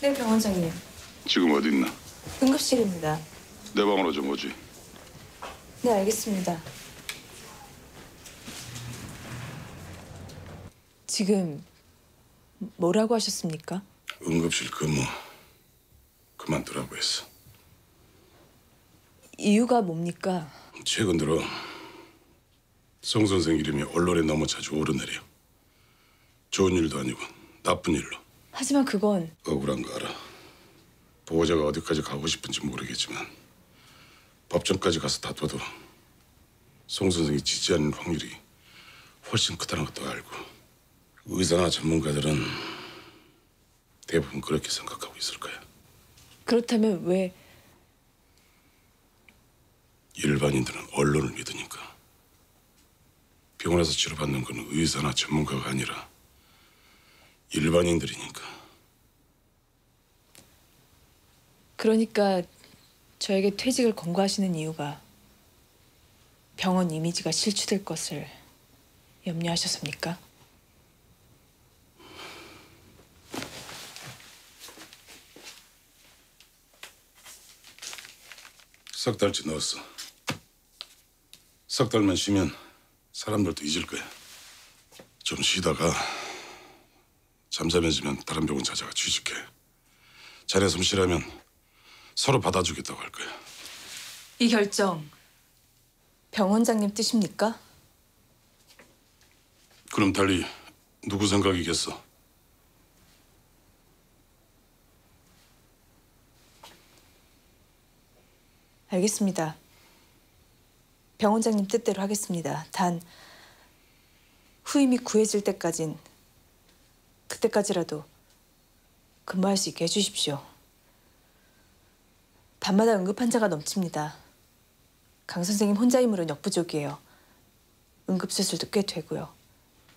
네, 병원장님. 지금 어디 있나? 응급실입니다. 내 방으로 좀 오지. 네, 알겠습니다. 지금 뭐라고 하셨습니까? 응급실 근무 그만두라고 했어. 이유가 뭡니까? 최근 들어 송 선생 이름이 언론에 너무 자주 오르내려. 좋은 일도 아니고 나쁜 일로. 하지만 그건 억울한 거 알아. 보호자가 어디까지 가고 싶은지 모르겠지만 법정까지 가서 다퉈도 송 선생이 지지 않는 확률이 훨씬 크다는 것도 알고 의사나 전문가들은 대부분 그렇게 생각하고 있을 거야. 그렇다면 왜 일반인들은 언론을 믿으니까 병원에서 치료받는 건 의사나 전문가가 아니라 일반인들이니까 그러니까 저에게 퇴직을 권고하시는 이유가 병원 이미지가 실추될 것을 염려하셨습니까? 석 달치 넣었어. 석 달만 쉬면 사람들도 잊을 거야. 좀 쉬다가 잠잠해지면 다른 병원 찾아가 취직해. 자네 솜씨라면 서로 받아주겠다고 할 거야. 이 결정 병 원장님 뜻입니까? 그럼 달리 누구 생각이겠어? 알겠습니다. 병 원장님 뜻대로 하겠습니다. 단 후임이 구해질 때까진 그때까지라도 근무할 수 있게 해주십시오. 밤마다 응급 환자가 넘칩니다. 강 선생님 혼자 힘으로는 역부족이에요. 응급 수술도 꽤 되고요.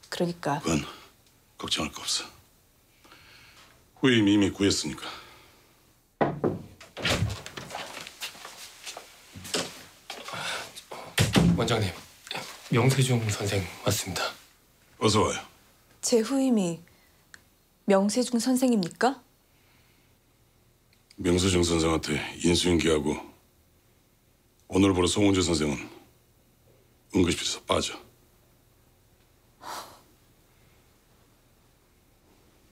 그러니까 그건 걱정할 거 없어. 후임 이미 구했으니까. 원장님, 명세중 선생 맞습니다. 어서 와요. 제 후임이 명세중 선생입니까? 명수정 선생한테 인수인계하고 오늘부로 송은재 선생은 응급실에서 빠져.